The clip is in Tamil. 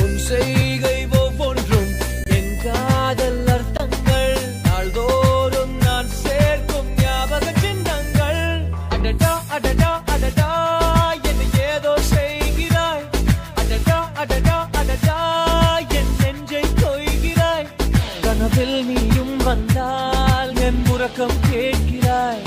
உன் செய்கை ஒவ்வொன்றும் என் காதல் அர்த்தங்கள். நாள்தோறும் நான் சேர்க்கும் ஞாபக சின்னங்கள். அடடா அடடா அடடா என்னை ஏதோ செய்கிறாய். அடடா அடடா அடடா என் நெஞ்சை கொய்கிறாய். கனவில் நீயும் வந்தால் என் முறக்கம் கேட்கிறாய்.